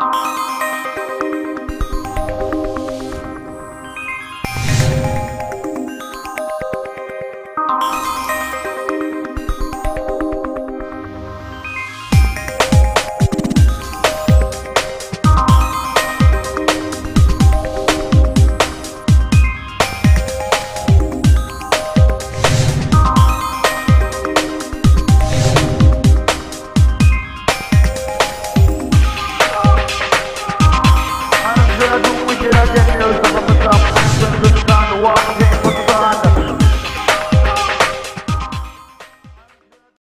you